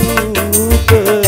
hidup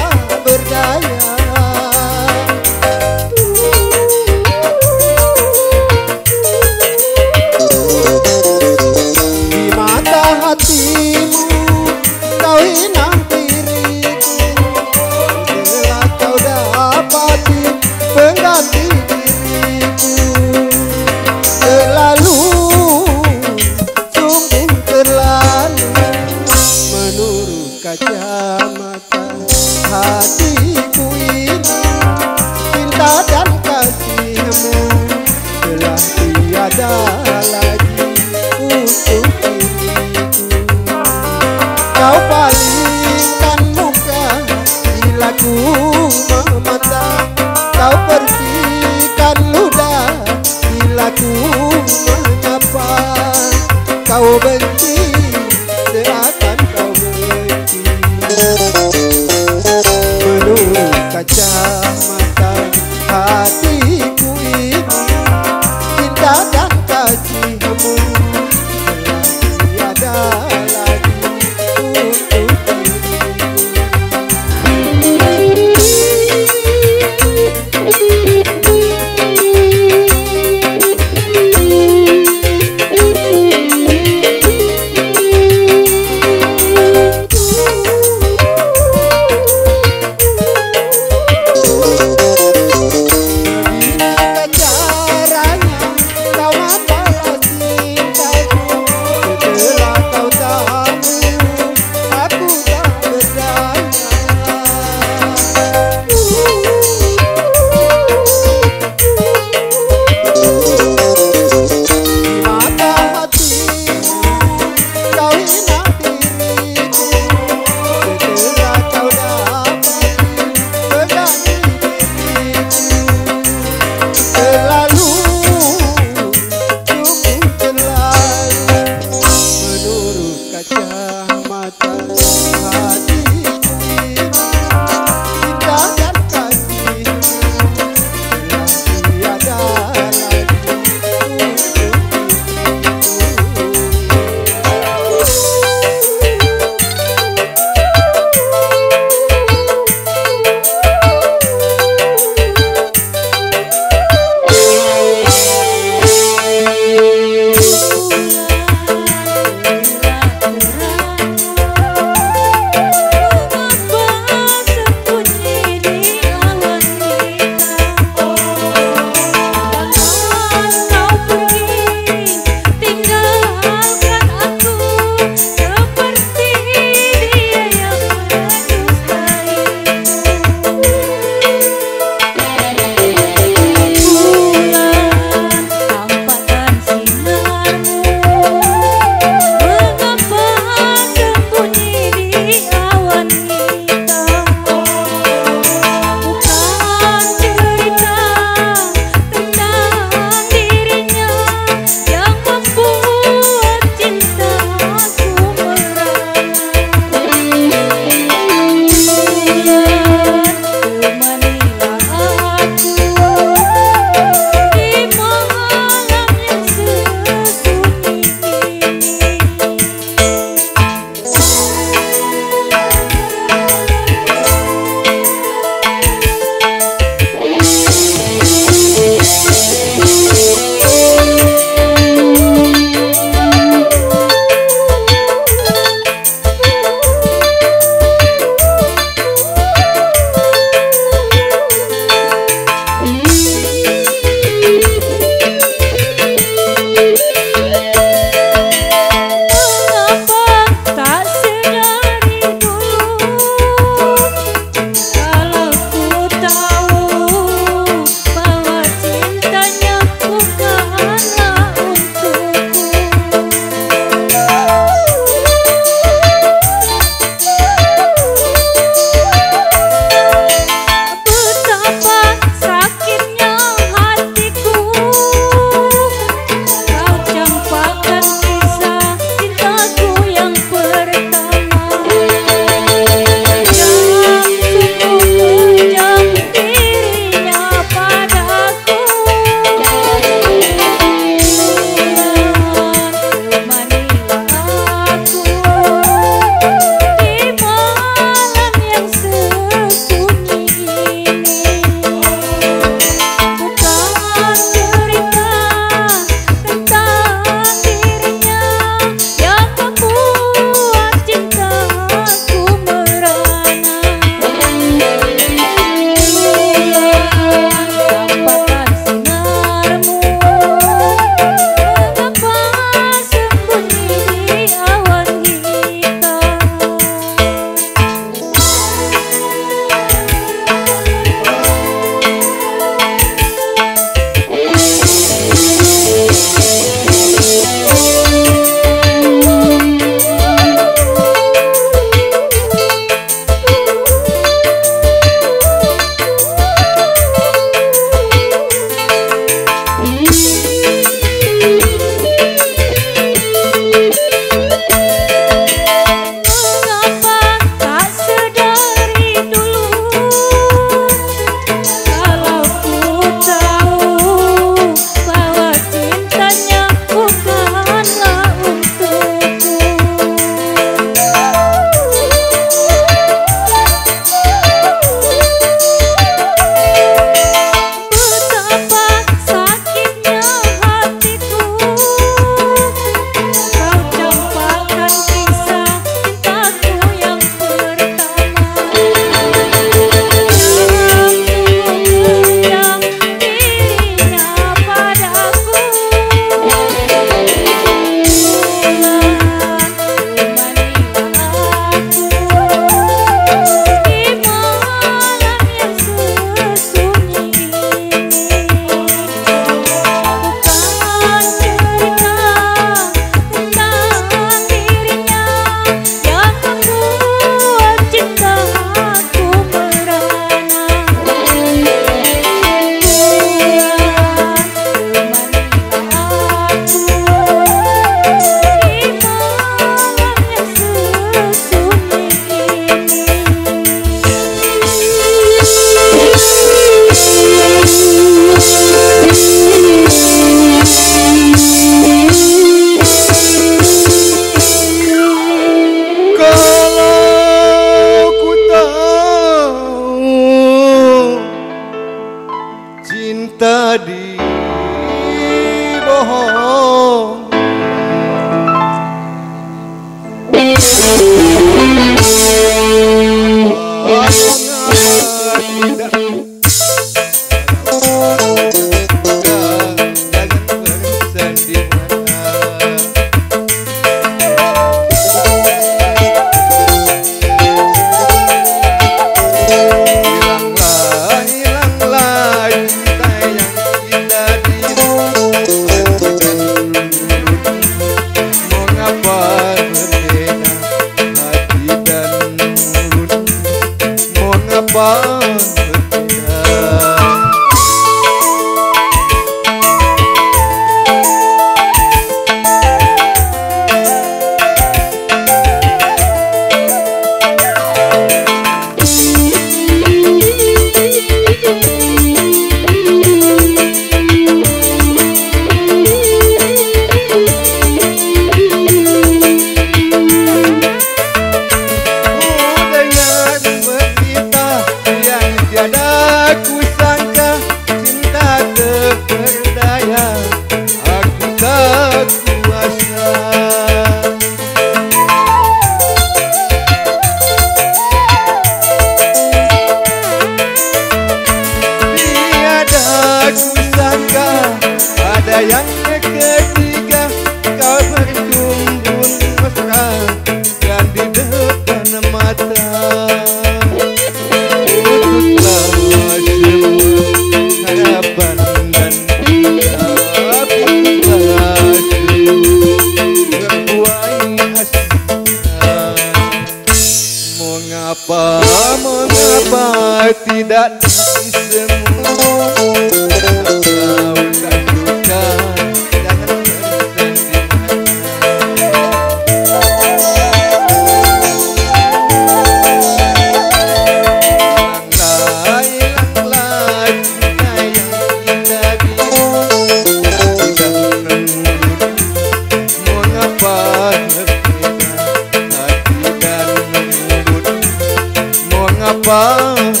Mengapa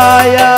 Yeah.